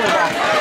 对吧？